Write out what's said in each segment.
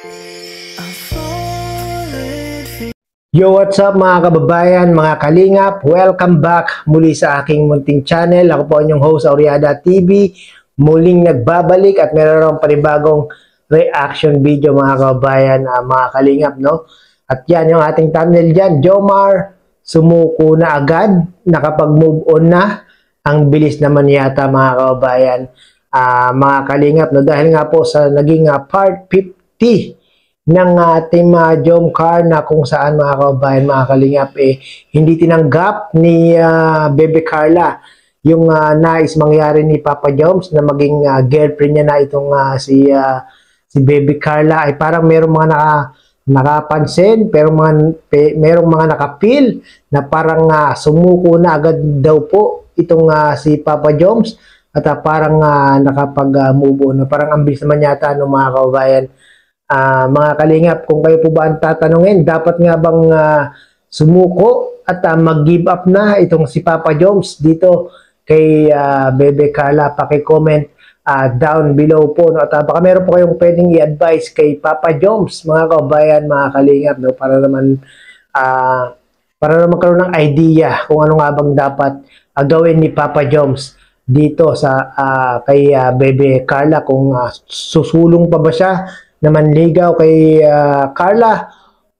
Yo, what's up mga kababayan, mga kalingap? Welcome back muli sa aking munting channel. Ako po inyong host, Auriada TV. Muling nagbabalik at meron panibagong reaction video mga kababayan, uh, mga kalingap, no? At yan yung ating thumbnail dyan. Jomar, sumuko na agad, nakapag-move on na. Ang bilis naman yata mga kababayan, uh, mga kalingap, no? Dahil nga po sa naging uh, part 50 ng ating uh, Jom Car na kung saan mga kababayan, mga kalingap, eh, hindi tinanggap ni uh, Bebe Carla yung uh, nais mangyari ni Papa Joms na maging uh, girlfriend niya na itong uh, si uh, si Baby Carla. Ay parang merong mga naka, nakapansin pero mga pe, merong mga nakapil na parang uh, sumuko na agad daw po itong uh, si Papa Joms at uh, parang uh, nakapag-move uh, on. Parang ambis naman yata ng mga kababayan uh, mga kalingap, kung kayo po ba ang tatanungin, dapat nga bang uh, sumuko at uh, mag-give up na itong si Papa Joms dito kay uh, Bebe Carla. Paki-comment uh, down below po. No? At uh, baka meron po kayong pwedeng i-advise kay Papa Joms, mga kabayan, mga kalingap, no? para naman uh, para naman magkaroon ng idea kung ano nga bang dapat uh, gawin ni Papa Joms dito sa uh, kay uh, Bebe Carla kung uh, susulong pa ba siya na manligaw kay uh, Carla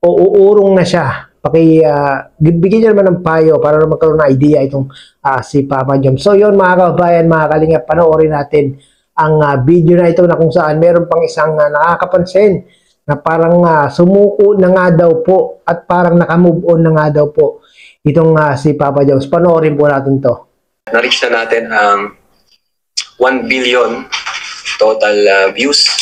o uurong na siya. Paki, uh, bigyan niya naman ng payo para magkaroon ng idea itong uh, si Papa Jom. So yun mga kababayan, mga kalingap, panoorin natin ang uh, video na ito na kung saan meron pang isang uh, nakakapansin na parang uh, sumuko na nga daw po at parang nakamove on na nga daw po itong uh, si Papa Jones. Panoorin po natin to. Na-reach na natin ang um, 1 billion total uh, views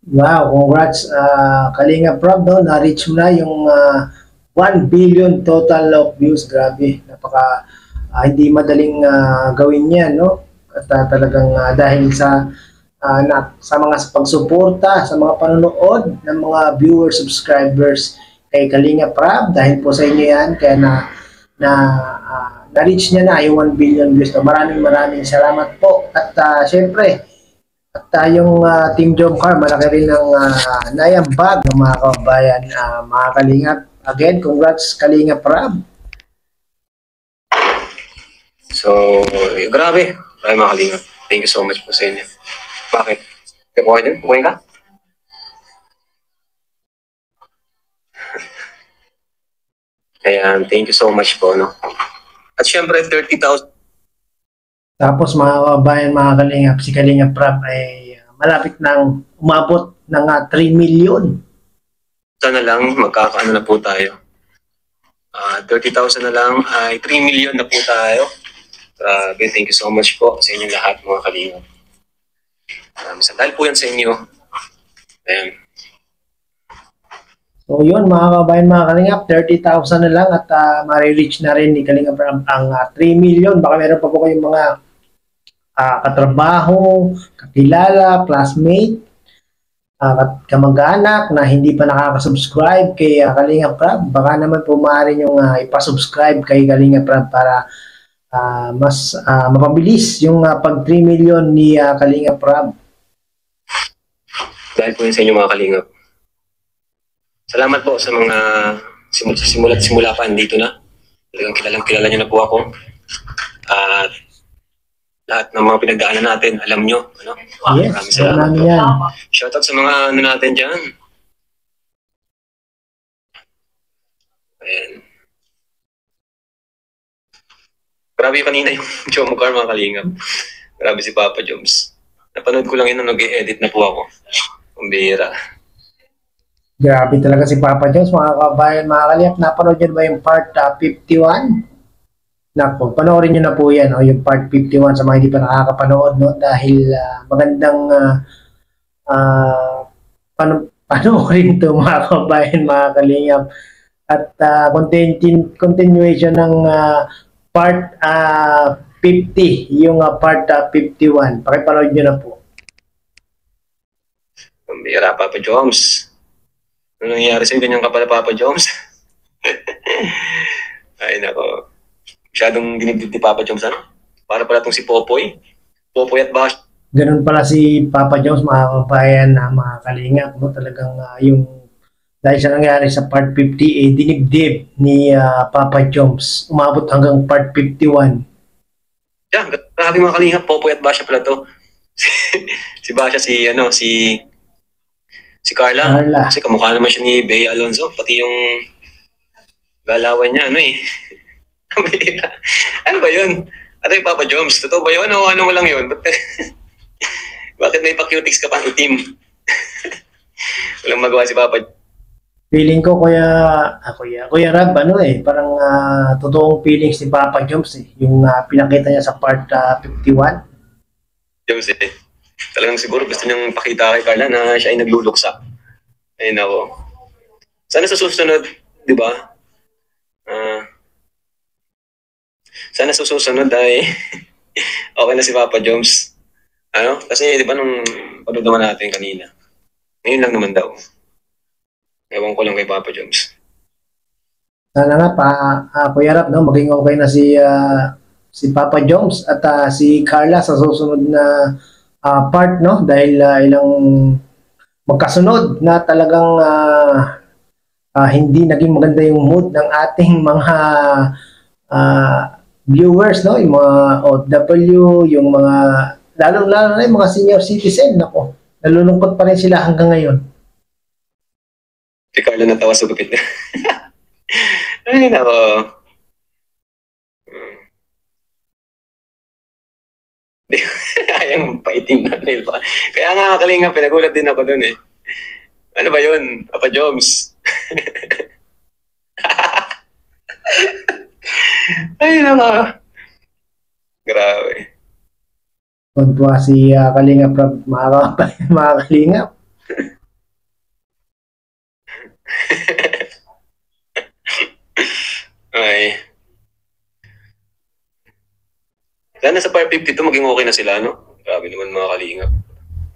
Wow, congrats uh, Kalinga Prab, no? Na-reach mo na yung uh, 1 billion total of views. Grabe, napaka uh, hindi madaling uh, gawin yan, no? At uh, talagang uh, dahil sa uh, na, sa mga pagsuporta, sa mga panonood ng mga viewers, subscribers kay Kalinga Prab, dahil po sa inyo yan, kaya na na uh, na-reach niya na yung 1 billion views. Maraming maraming salamat po. At uh, syempre, at tayong uh, Team Job Car, malaki rin ng uh, nayambag ng mga kababayan, uh, mga kalingap. Again, congrats Kalingap Rab. So, eh, grabe. Ay, mga kalingap. Thank you so much po sa inyo. Bakit? Po din? Kukuhin ka? Ayan, thank you so much po, no? At syempre, 30,000 tapos mga kabayan, mga kalingap, si Kalingap Prab ay malapit nang umabot ng uh, 3 million. Sana lang, magkakaano na po tayo. Uh, ah, 30,000 na lang ay 3 million na po tayo. Grabe, thank you so much po sa inyong lahat mga kalingap. Um, dahil po yan sa inyo. Ayan. So yun mga kabayan mga kalingap, 30,000 na lang at uh, marireach na rin ni Kalingap ang uh, 3 million. Baka meron pa po kayong mga uh, katrabaho, kakilala, classmate, uh, kamag-anak na hindi pa nakaka-subscribe kay uh, Kalinga Prab, baka naman po maaari nyo uh, ipasubscribe kay Kalinga Prab para uh, mas uh, mapabilis yung uh, pag 3 million ni uh, Kalinga Prab. Dahil po yun sa inyo mga Kalingap. Salamat po sa mga simula, simula, simula pa dito na. Talagang kilalang kilala nyo na po ako. At uh, lahat ng mga pinagdaanan natin, alam nyo. Ano? Yes, maraming salamat. Yan. Shoutout sa mga ano natin dyan. Ayan. Grabe kanina yung Jomo Car mga kalingap. Grabe si Papa Joms. Napanood ko lang yun nung nag-edit na po ako. Kumbira. Grabe talaga si Papa Jones, mga kabayan, mga kalingap. Napanood nyo ba yung part uh, 51? Nako, panoorin nyo na po yan, oh, yung part 51 sa mga hindi pa nakakapanood, no? Dahil uh, magandang uh, uh, pan panoorin ito mga kabayan, mga kalingap. At uh, continu continuation ng uh, part uh, 50, yung uh, part uh, 51. Pakipanood nyo na po. Pambira, Papa Joms. Ano nangyari sa'yo? Ganyan ka pala, Papa Joms? Ay, nako. Masyadong dinigdig ni Papa Joms, ano? Para pala itong si Popoy. Popoy at Bash. Ganun pala si Papa Jones, mga kabayan na mga kalingap, no? Talagang ah, yung dahil sa nangyari sa part 50, eh, dinibdib ni ah, Papa Jones. Umabot hanggang part 51. Yeah, grabe mga kalingap, Popoy at Basha pala to. si Basha, si, ano, si, si Carla. Carla. Kasi kamukha naman siya ni Bea Alonzo, pati yung galawan niya, ano eh. Ano ba yun? Ano yung Papa Jones? Totoo ba yun? O ano mo lang yun? Ba't, bakit may pa-cutics ka pang itim? Walang magawa si Papa Feeling ko kuya, ah, kuya, kuya Rab, ano eh, parang ah, totoong feelings ni Papa Jones eh. Yung ah, pinakita niya sa part ah, 51. Jones eh. Talagang siguro gusto niyang pakita kay Carla na siya ay nagluluksa. Ay nako. Sana sa susunod, di ba? Ah, sana sa susunod ay okay na si Papa Jones. Ano? Kasi di ba nung panood naman natin kanina, ngayon lang naman daw. Ewan ko lang kay Papa Jones. Sana nga pa, ah, Kuya Rab, no, maging okay na si ah, si Papa Jones at ah, si Carla sa susunod na ah, part, no? Dahil ah, ilang magkasunod na talagang ah, ah, hindi naging maganda yung mood ng ating mga ah, viewers, no? Yung mga OFW, yung mga lalo-lalo na yung mga senior citizen, nako. Nalulungkot pa rin sila hanggang ngayon. Si Carla natawa sa gupit niya. ay nako. Ayang paitim na nail pa. Kaya nga kalinga, pinagulat din ako dun eh. Ano ba yun? Papa Joms. Ay, nako. Grabe. Tuntua si uh, Kalingap Rab, mga, ka- mga Kalingap. Ay. Sana sa Par 52 maging okay na sila, no? Grabe naman mga kalingap.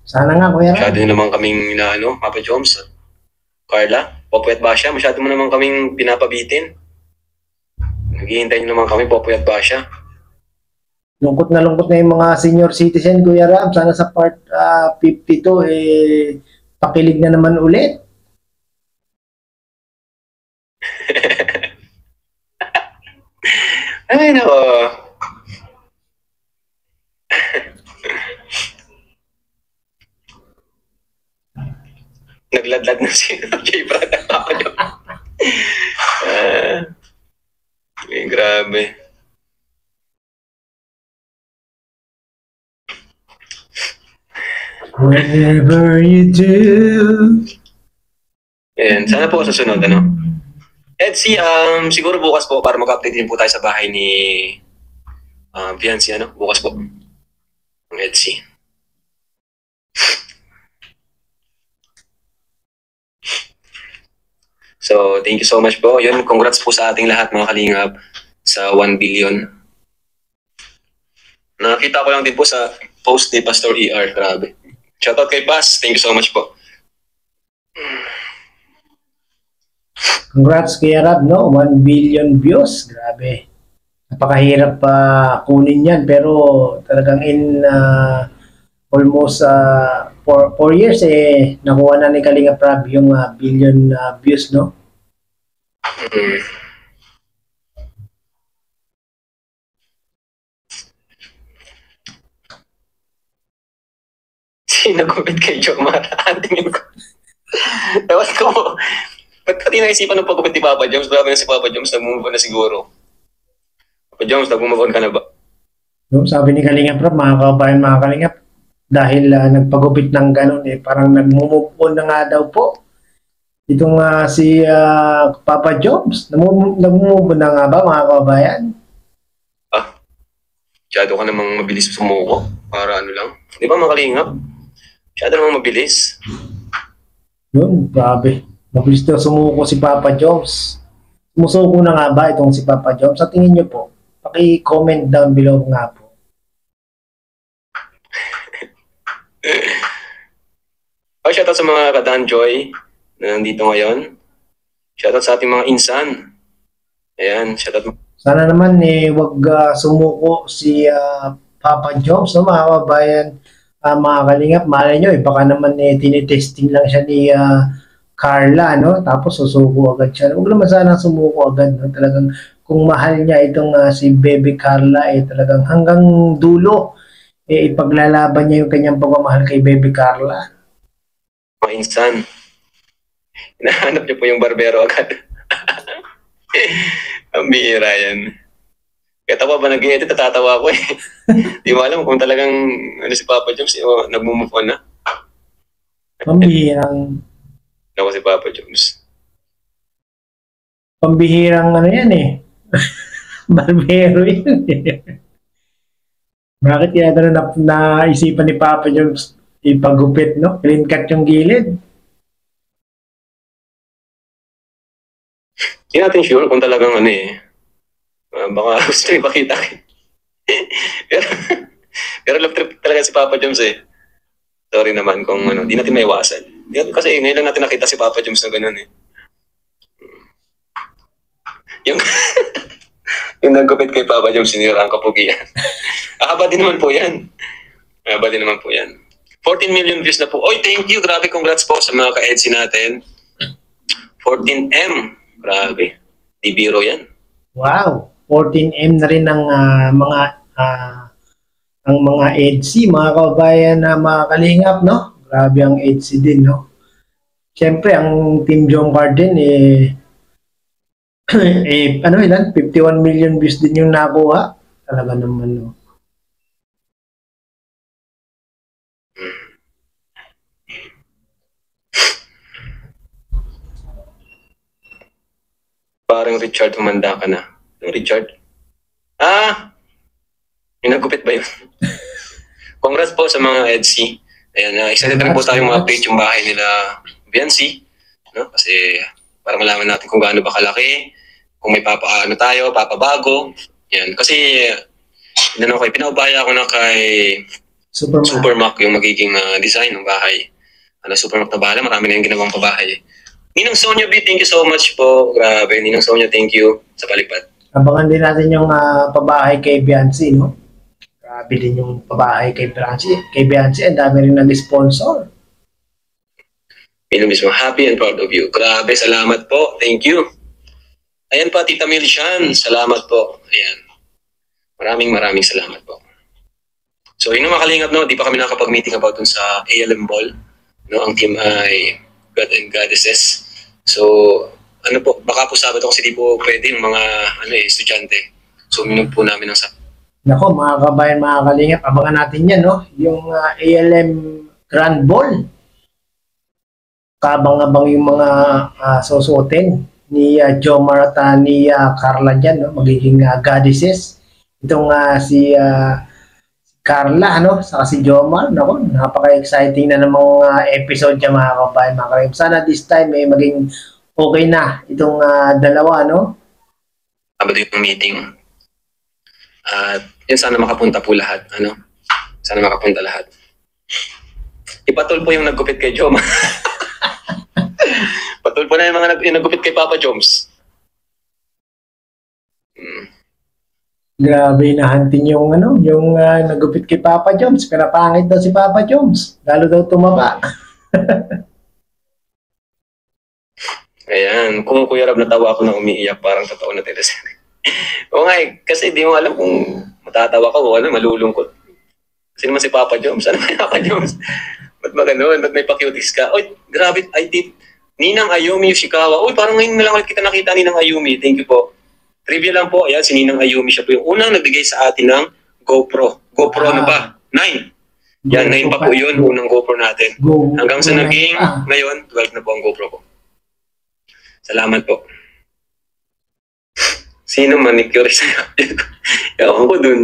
Sana nga, Kuya. Masyado naman kaming na ano, Papa Joms. Carla, Popoy at Basha, masyado mo naman kaming pinapabitin. Naghihintay nyo naman kami, Popoy at Basha. Lungkot na lungkot na yung mga senior citizen, Kuya Rab. Sana sa part ah, 52, eh, pakilig na naman ulit. Ay, nako. Nagladlad na si J. Brad at Papa Joms. Ah, eh, grabe. Whatever you do. Ayan, sana po sa sunod, ano? Etsy, um, siguro bukas po para mag-update din po tayo sa bahay ni um, Fiancé, ano? Bukas po. Ang Etsy. So, thank you so much po. Yun, congrats po sa ating lahat mga kalingap sa 1 billion. Nakita ko lang din po sa post ni Pastor ER. Grabe. Shoutout kay Pas. Thank you so much po. Congrats, Kuya Rab, no? 1 billion views. Grabe. Napakahirap pa kunin yan. Pero talagang in ah, almost 4 years, eh, nakuha na ni Kalinga Prab yung ah, billion ah, views, no? Mm. Sino comment kay Joe Mara? Ang tingin ko. Ewan ko. Ba't pati naisipan ng pag-comment ni Papa Jones? Grabe na si Papa Jones, nag-move na siguro. Papa Jones, nag-move on ka na ba? No, sabi ni Kalinga Prab, mga kabayan, mga Kalinga, dahil ah, nagpagupit ng ganun, eh, parang nag-move on na nga daw po. Itong ah, si ah, Papa Jobs, nag-move na nga ba, mga kabayan? Masyado ka namang mabilis sumuko. Para ano lang. Di ba makalingap? Masyado namang mabilis. Yun, grabe. Mabilis daw sumuko si Papa Jobs. Sumusuko na nga ba itong si Papa Jobs? Sa tingin niyo po, paki-comment down below nga po. Oh, shoutout sa mga kadan Joy na nandito ngayon. Shoutout sa ating mga insan. Ayan, shoutout. Sana naman eh, wag ah, sumuko si ah, Papa Jobs, no, mga kabayan. Ah, mga kalingap, malay nyo, eh, baka naman eh, tinitesting lang siya ni ah, Carla, no? Tapos susuko agad siya. Huwag naman sana sumuko agad, no? Talagang kung mahal niya itong ah, si Baby Carla, eh talagang hanggang dulo, eh ipaglalaban niya yung kanyang pagmamahal kay Baby Carla. Mga insan. Hinahanap niyo po yung barbero agad. Ang bihira yan. Kaya tawa ba nag-edit, natatawa ko eh. Di mo alam kung talagang ano si Papa Jones, o nag-move on na. Pambihirang, Ako si Papa Jones. pambihirang ano yan eh. Barbero yan eh. Bakit yata na naisipan ni Papa yung ipagupit, no? Clean cut yung gilid. Hindi natin sure kung talagang ano eh. Ah, baka gusto niya ipakita. pero, pero love trip talaga si Papa Jones eh. Sorry naman kung ano, di natin maiwasan. Di, kasi ngayon lang natin nakita si Papa Jones na ganun eh. Yung, yung nagupit kay Papa Jones, sinira ang kapugian. Ahaba din naman po yan. Ahaba din naman po yan. 14 million views na po. Oy, thank you. Grabe, congrats po sa mga ka-EDC natin. 14M. Grabe. Di biro yan. Wow, 14M na rin ang ah, mga ah, ang mga EDC, mga kabayan na mga kalingap, no? Grabe ang EDC din, no? Siyempre, ang Team John Garden, eh, eh, ano ilan? 51 million views din yung nakuha. Talaga naman, no? Parang Richard, humanda ka na. Yung Richard? Ah! Yung nagupit ba yun? Congrats po sa mga EDC. Ayan, uh, excited rin po tayong ma-update yung bahay nila Biancy. No? Kasi para malaman natin kung gaano ba kalaki, kung may papaano tayo, papabago. Yan. Kasi, ano kay, pinaubaya ko na kay Superman. Supermac yung magiging ah, design ng bahay. Ano, Supermac na bahala, marami na yung ginawang pabahay. Ninang Sonia B, thank you so much po. Grabe, Ninang Sonia, thank you sa palipad. Abangan din natin yung ah, pabahay kay Biancy, no? Grabe din yung pabahay kay Biancy. Kay Biancy, ang dami rin nag-sponsor. Milo mismo, happy and proud of you. Grabe, salamat po. Thank you. Ayan pa, Tita Milshan. Salamat po. Ayan. Maraming maraming salamat po. So, yun ang makalingap, no? Di pa kami nakapag-meeting about dun sa ALM Ball. No? Ang team ay God and Goddesses. So, ano po, baka po sabi kasi di po pwede yung mga ano eh, estudyante. So, minug po namin ng sa Nako, mga kabayan, mga kalingap, abangan natin yan, no? Yung ah, ALM Grand Ball. Kabang-abang yung mga ah, susuotin ni uh, Jomar at ah, ni ah, Carla dyan, no? Magiging ah, goddesses. Itong ah, si ah, Carla, ano? Saka si Jomar, nako, napaka-exciting na ng mga episode niya, mga kabayan, mga kalingap. Sana this time, eh, maging okay na itong ah, dalawa, no? Sabado yung meeting. At yun sana makapunta po lahat. Ano? Sana makapunta lahat. Ipatol po yung naggupit kay Joma. Patol po na yung mga nag, yung naggupit kay Papa Joms. Hmm. Grabe na hunting yung ano, yung ah, nagupit kay Papa Joms. Pero pangit daw si Papa Joms. Lalo daw tumaba. Ayan, kung Kuya Rab natawa ako na umiiyak, parang totoo na teleserye. Oo nga eh, kasi di mo alam kung matatawa ka o ano, malulungkot. Kasi naman si Papa Joms, ano yung Papa Joms? Ba't ba ganun? Ba't may pa-cuties ka? Uy, grabe, I did. Ninang Ayumi Yoshikawa. Uy, parang ngayon na lang ulit kita nakita Ninang Ayumi. Thank you po. Trivia lang po, ayan, si Ninang Ayumi siya po yung unang nagbigay sa atin ng GoPro. GoPro ano ba? 9. Yan, 9 pa po yun, unang GoPro natin. Hanggang sa naging, ah. ngayon, 12 na po ang GoPro ko. Salamat po. Sino manicure sa'yo? Ewan ko dun.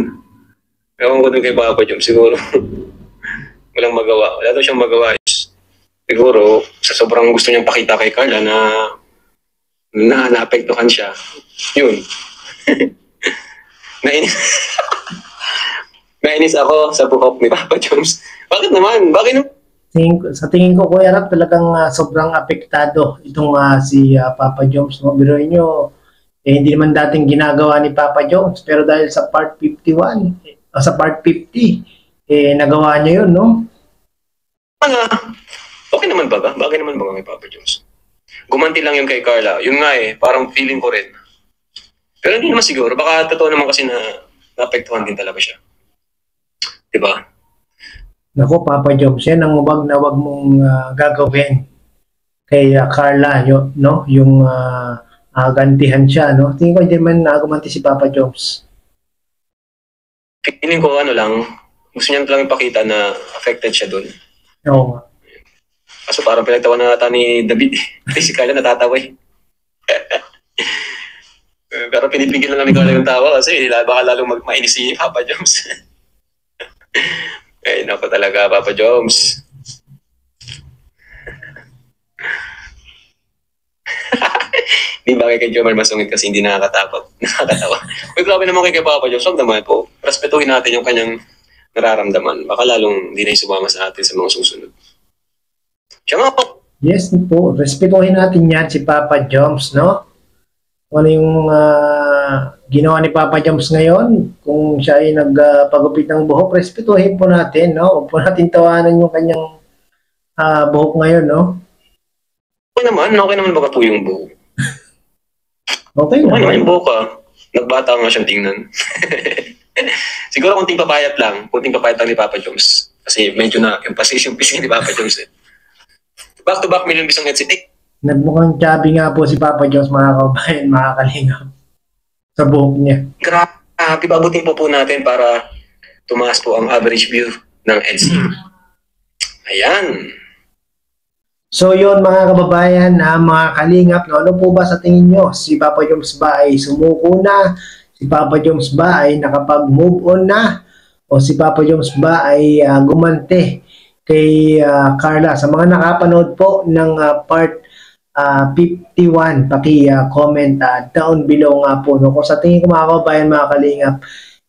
Ewan ko dun kay Papa Jom. Siguro, walang magawa. Wala daw siyang magawa. Siguro, sa sobrang gusto niyang pakita kay Carla na na naapektuhan siya. Yun. Nainis. Nainis ako sa buhok ni Papa Joms. Bakit naman? Bakit naman? Tingin sa tingin ko, Kuya Rap, talagang ah, sobrang apektado itong ah, si ah, Papa Joms. No? Biruin nyo, eh, hindi naman dating ginagawa ni Papa Joms. Pero dahil sa part 51, eh, sa part 50, eh, nagawa niya yun, no? Ano, okay naman ba ba? Bagay naman ba kay Papa Jones? Gumanti lang yung kay Carla. Yun nga eh, parang feeling ko rin. Pero hindi naman siguro. Baka totoo naman kasi na naapektuhan din talaga siya. Diba? Nako, Papa Jobs, yan ang wag na wag mong ah, gagawin kay ah, Carla, yo, no? Yung uh, gantihan siya, no? Tingin ko hindi man nagumanti si Papa Jobs. Feeling ko ano lang, gusto niya lang ipakita na affected siya doon. Oo. Kaso parang pinagtawa na nata ni David. Kasi si Carla natatawa eh. Eh, Pero pinipigil lang ni Carla yung tawa kasi baka lalong magmainis si Papa Jones. eh, nako talaga, Papa Jones. Hindi bagay kay Jomar masungit kasi hindi nakakatakot. Nakakatawa. Uy, grabe naman kay, Papa Jones. Huwag naman po. Respetuhin natin yung kanyang nararamdaman. Baka lalong hindi na sumama sa atin sa mga susunod. Siya nga po. Yes po, respetuhin natin yan si Papa Jobs, no? Ano yung ah, ginawa ni Papa Jobs ngayon, kung siya ay nagpagupit ng buhok, respetuhin po natin, no? Huwag po natin tawanan yung kanyang ah, buhok ngayon, no? Okay naman, okay naman baka po yung buhok. Okay Okay naman naman. yung buhok ah. Nagbata nga siyang tingnan. Siguro kunting papayat lang. Kunting papayat lang ni Papa Jones. Kasi medyo na emphasis yung pisngi ni Papa Jones eh. Back to back million bisang headset. Eh, Nagmukhang chubby nga po si Papa Jobs, mga kabayan, mga kalingap. Sa buhok niya. grabe, babutin po po natin para tumaas po ang average view ng EDC. Ayan. So yun mga kababayan, ah, mga kalingap, no, ano po ba sa tingin nyo? Si Papa Joms ba ay sumuko na? Si Papa Joms ba ay nakapag-move on na? O si Papa Joms ba ay ah, gumante kay ah, Carla? Sa mga nakapanood po ng ah, part ah, 51, paki-comment ah, down below nga po. No? Kung sa tingin ko mga kababayan, mga kalingap,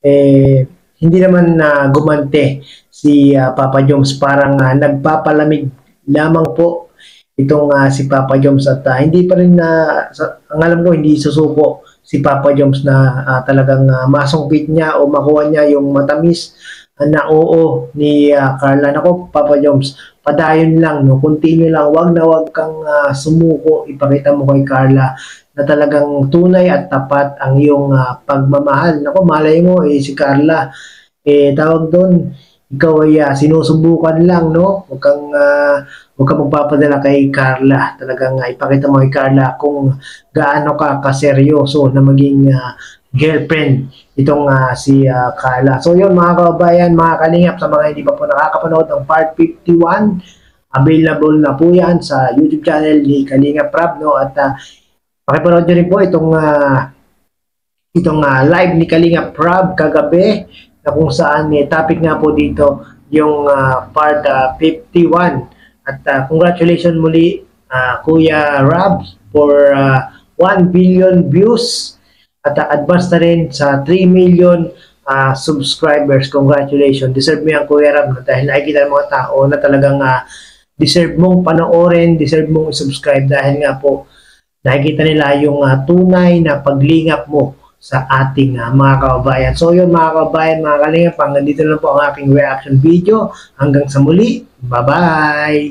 eh, hindi naman na gumante si ah, Papa Joms. Parang ah, nagpapalamig lamang po itong ah, si Papa Joms at ah, hindi pa rin na sa, ang alam ko hindi susuko si Papa Joms na ah, talagang uh, masungkit niya o makuha niya yung matamis ah, na oo ni ah, Carla. Nako Papa Joms, padayon lang no, continue lang, wag na wag kang ah, sumuko, ipakita mo kay Carla na talagang tunay at tapat ang iyong ah, pagmamahal. Nako malay mo eh si Carla eh tawag doon ikaw ay ah, sinusubukan lang, no? Huwag kang, ah, huwag kang magpapadala kay Carla. Talagang ah, ipakita mo kay Carla kung gaano ka kaseryoso na maging ah, girlfriend itong ah, si ah, Carla. So yun mga kababayan, mga kalingap, sa mga hindi pa po nakakapanood ng part 51, available na po yan sa YouTube channel ni Kalingap Prab, no? At ah, pakipanood nyo rin po itong ah, itong ah, live ni Kalingap Prab kagabi na kung saan may topic nga po dito yung ah, part ah, 51. At ah, congratulations muli ah, Kuya Rab for ah, 1 billion views at ah, advance na rin sa 3 million ah, subscribers. Congratulations. Deserve mo yan Kuya no? dahil nakikita ng mga tao na talagang ah, deserve mong panoorin, deserve mong subscribe dahil nga po nakikita nila yung ah, tunay na paglingap mo sa ating ah, mga kababayan. So yun mga kababayan, mga kalingap, hanggang dito na po ang aking reaction video. Hanggang sa muli, bye-bye!